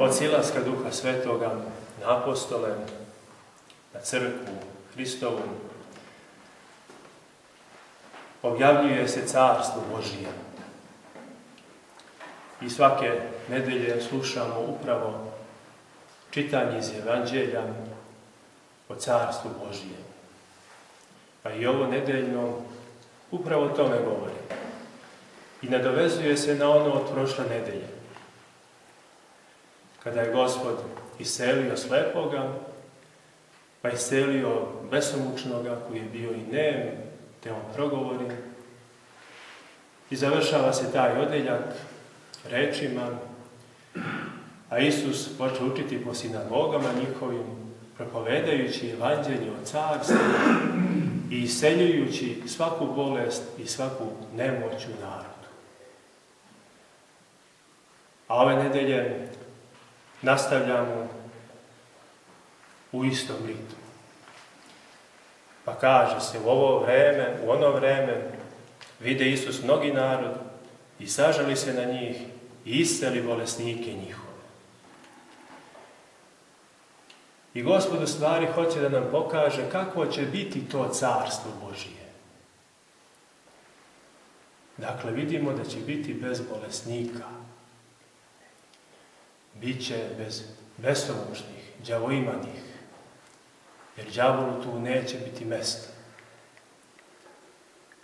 Od silaska Duha Svetoga na apostole, na crkvu Hristovu, objavljuje se carstvo Božije. I svake nedelje slušamo upravo čitanje iz Evanđelja o carstvu Božijem. Pa i ovo nedeljno upravo o tome govori. I nadovezuje se na ono od prošle nedelje. Kada je Gospod iselio slepoga, pa iselio besomučnoga koji je bio i nem, te on progovori. I završava se taj odeljak rečima, a Isus počne učiti po sinagogama njihovim, propovedajući evanđelje o carstvu i iseljujući svaku bolest i svaku nemoć u narodu. A ove nedelje nastavljamo u istom ritmu. Pa kaže se u ovo vreme, u ono vreme, vide Isus mnogi narod i sažali se na njih i isceli bolesnike njihove. I Gospod u stvari hoće da nam pokaže kako će biti to carstvo Božije. Dakle, vidimo da će biti bez bolesnika. Biće bez besomučnih, đavoimanih. Jer đavolu tu neće biti mesta.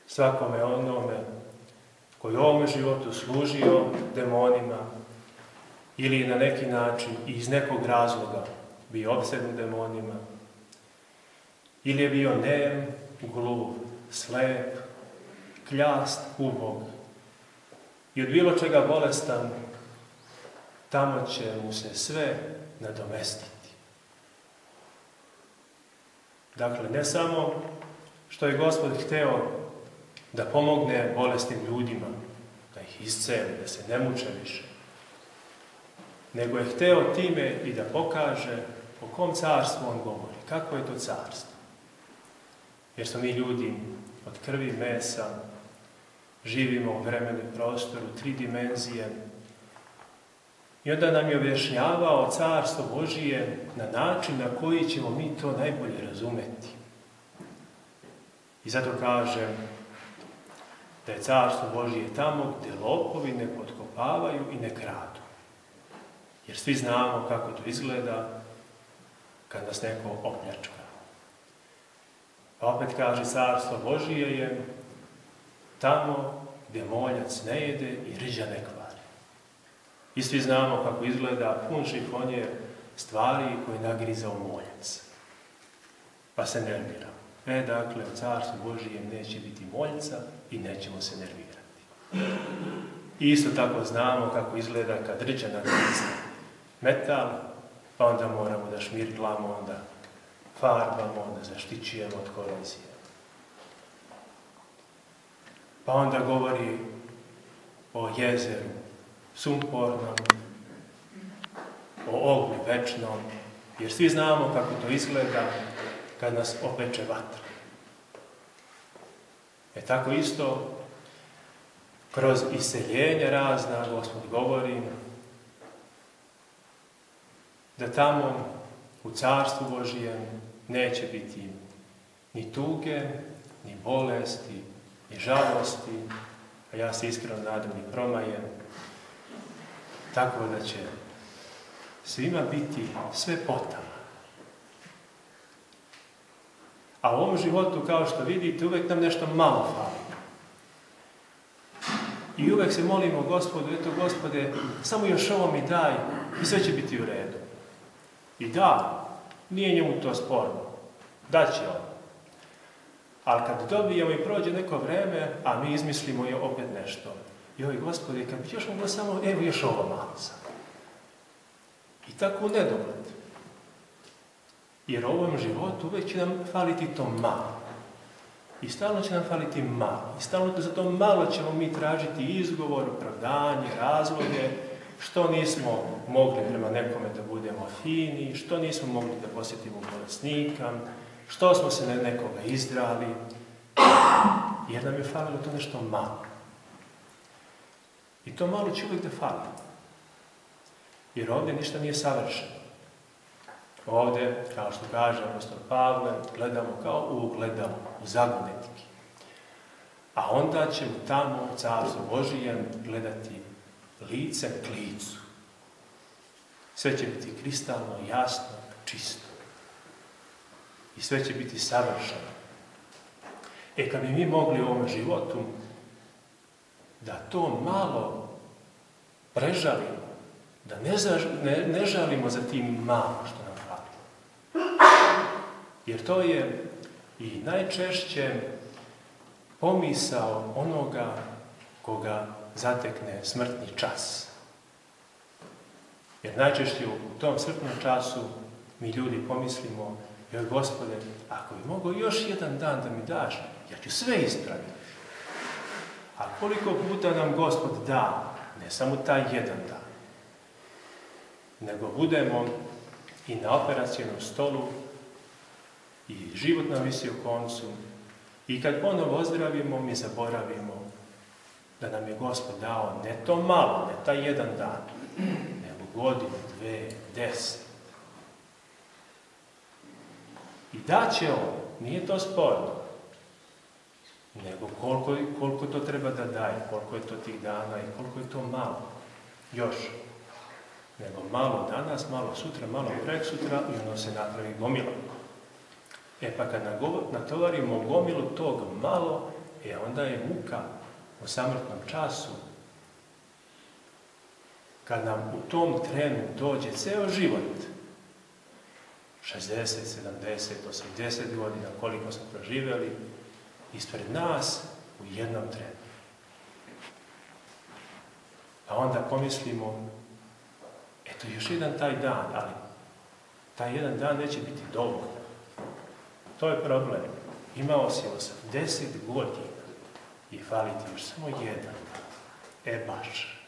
Svakome onome koji u ovome životu služio demonima ili na neki način i iz nekog razloga bio obsednut demonima, ili je bio nem, gluv, slep, kljast, ubog i od bilo čega bolestan, tamo će mu se sve nadomestiti. Dakle, ne samo što je Gospod hteo da pomogne bolesnim ljudima, da ih isceli, da se ne muče više, nego je hteo time i da pokaže o kom carstvu on govori, kako je to carstvo. Jer smo mi ljudi od krvi mesa, živimo u vremenu i prostoru, tri dimenzije. I onda nam je objašnjavao carstvo Božije na način na koji ćemo mi to najbolje razumeti. I zato kažem da je carstvo Božije tamo gdje lopovi ne potkopavaju i ne kradu. Jer svi znamo kako to izgleda kad nas neko opljačka. Pa opet kaže, carstvo Božije je tamo gdje moljac ne jede i riđa ne kvari. I svi znamo kako izgleda pun šifonjer stvari koje nagrizao moljac. Pa se nervira. E, dakle, u carstvu Božijem neće biti moljca i nećemo se nervirati. I isto tako znamo kako izgleda kad riđa nagriza metal, pa onda moramo da šmirglamo, onda farbamo, onda zaštićujemo od korozije. Pa onda govori o jezeru sumpornom, o ognju večnom, jer svi znamo kako to izgleda kad nas opeče vatra. E tako isto, kroz iseljenja razna, Gospod govori da tamo u Carstvu Božijem neće biti ni tuge, ni bolesti, ni žalosti, a ja se iskreno nadam ni promaje, tako da će svima biti sve potama. A u ovom životu, kao što vidite, uvijek nam nešto malo fali. I uvijek se molimo gospodu, eto gospode, samo još ovo mi daj i sve će biti u redu. I da, nije njemu to sporno. Daće on. Ali kad dobijemo i prođe neko vreme, a mi izmislimo je opet nešto. Joj, gospode, kad bi još moglo samo, evo još ovo malo sam. I tako u nedogled. Jer u ovom životu uvijek će nam faliti to malo. I stalno će nam faliti malo. I stalno za to malo ćemo mi tražiti izgovor, opravdanje, razloge što nismo mogli prema nekome da budemo fini, što nismo mogli da posjetimo bolesnika, što smo se na nekoga izdrali, jer nam je falilo to nešto malo. I to malo će uvijek da fali. Jer ovdje ništa nije savršeno. Ovdje, kao što kaže apostol Pavle, gledamo kao u ugledalo, u zagonetki. A onda ćemo tamo u Carstvu Božijem gledati licem k licu. Sve će biti kristalno, jasno, čisto. I sve će biti savršeno. E kad bi mi mogli u ovom životu da to malo prežalimo, da ne, ne, ne žalimo za tim malo što nam fali. Jer to je i najčešće pomisao onoga koga zatekne smrtni čas. Jer najčešće u tom smrtnom času mi ljudi pomislimo, joj gospode, ako bi mogao još jedan dan da mi daš, ja ću sve ispraviti. A koliko puta nam gospod da, ne samo taj jedan dan, nego budemo i na operacijnom stolu i život nam visi u koncu i kad ponovo ozdravimo, mi zaboravimo da nam je Gospod dao ne to malo, ne taj jedan dan, nego godinu, dve, deset. I daće on, nije to sporno, nego koliko, koliko to treba da daje, koliko je to tih dana i koliko je to malo. Još. Nego malo danas, malo sutra, malo prek sutra i ono se napravi gomila. E pa kad natovarimo gomilu tog malo, e onda je muka u samrtnom času, kad nam u tom trenu dođe ceo život, 60, 70, 80 godina, koliko smo proživjeli, ispred nas u jednom trenu. A onda pomislimo, eto još jedan taj dan, ali taj jedan dan neće biti dovoljno. To je problem. Imao si 80 godina i fali ti još samo jedan. E baš.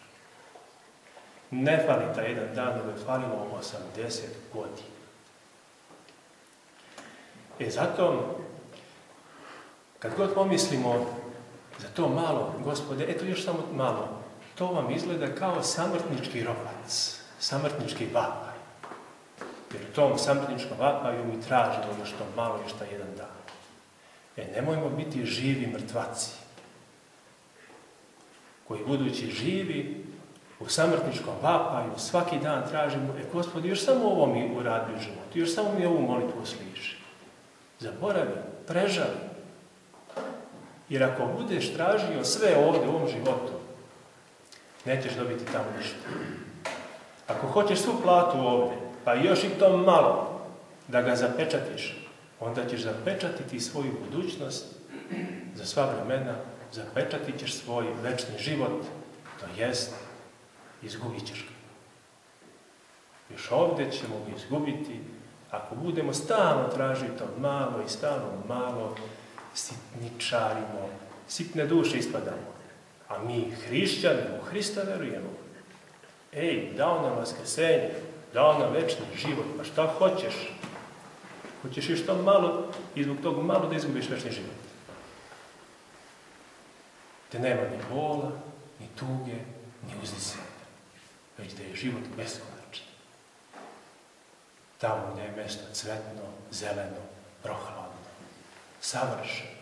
Ne fali taj jedan dan, nego je falilo 80 godina. E zato, kad god pomislimo za to malo, gospode, eto još samo malo, to vam izgleda kao samrtnički ropac, samrtnički vapaj. Jer u tom samrtničkom vapaju mi tražimo još to malo, još taj jedan dan. E, nemojmo biti živi mrtvaci koji budući živi u samrtničkom vapaju svaki dan tražimo, e gospodi, još samo ovo mi uradi u životu, još samo mi ovu molitvu sliši. Zaboravi, prežali. Jer ako budeš tražio sve ovdje u ovom životu, nećeš dobiti tamo ništa. Ako hoćeš svu platu ovdje, pa još i to malo, da ga zapečatiš, onda ćeš zapečatiti svoju budućnost za sva vremena zapečatit ćeš svoj večni život, to jest, izgubit ćeš ga. Još ovdje ćemo ga izgubiti ako budemo stalno tražiti to malo i stalno malo sitničarimo, sitne duše ispadamo. A mi hrišćani u Hrista verujemo. Ej, dao nam vaskrsenje, dao nam večni život, pa šta hoćeš? Hoćeš još to malo i zbog tog malo da izgubiš večni život te nema ni bola, ni tuge, ni uzdisenja, već da je život beskonačan. Tamo gdje je mjesto cvetno, zeleno, prohladno, savršeno.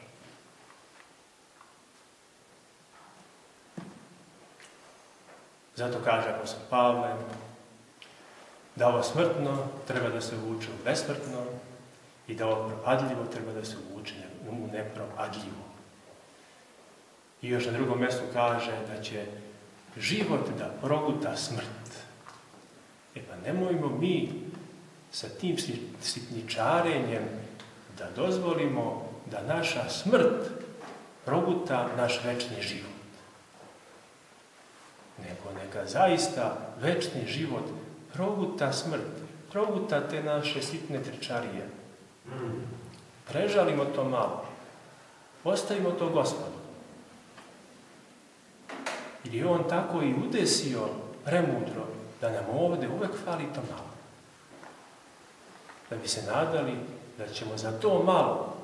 Zato kaže apostol Pavle da ovo smrtno treba da se uvuče u besmrtno i da ovo propadljivo treba da se uvuče u nepropadljivo. I još na drugom mjestu kaže da će život da proguta smrt. E pa nemojmo mi sa tim sitničarenjem da dozvolimo da naša smrt proguta naš večni život. Nego neka zaista večni život proguta smrt, proguta te naše sitne tričarije. Prežalimo to malo. Ostavimo to gospodu. Jer je on tako i udesio premudro da nam ovdje uvek fali to malo. Da bi se nadali da ćemo za to malo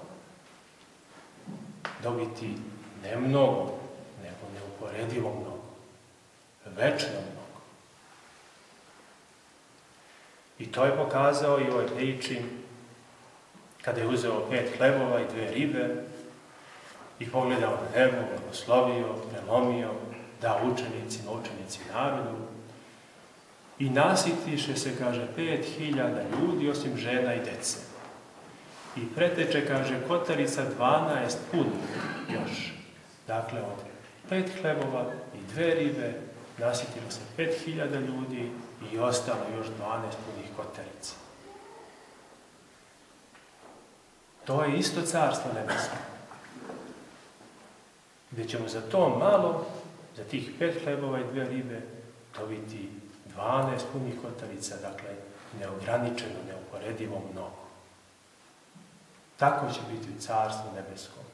dobiti ne mnogo, nego neuporedivo mnogo, večno mnogo. I to je pokazao i ovoj priči kada je uzeo pet hlebova i dve ribe i pogledao na nebo, blagoslovio, prelomio, dao učenicima, učenici narodu i nasitiše se, kaže, pet hiljada ljudi, osim žena i dece. I preteče, kaže, kotarica 12 punih još. Dakle, od pet hlebova i dve ribe nasitilo se pet hiljada ljudi i ostalo još 12 punih kotarica. To je isto carstvo nebesko. Gdje ćemo za to malo, za tih pet hlebova i dve ribe, dobiti 12 punih kotarica, dakle, neograničeno, neuporedivo mnogo. Tako će biti u carstvu nebeskom.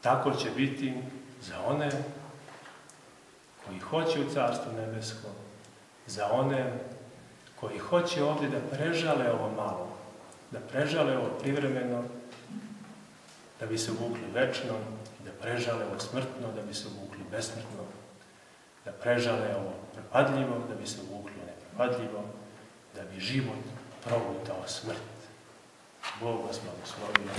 Tako će biti za one koji hoće u carstvu nebeskom, za one koji hoće ovdje da prežale ovo malo, da prežale ovo privremeno, da bi se uvukli večno, prežale ovo smrtno, da bi se uvukli besmrtno, da prežale ovo propadljivo, da bi se uvukli nepropadljivo, da bi život progutao smrt. Bog vas blagoslovio.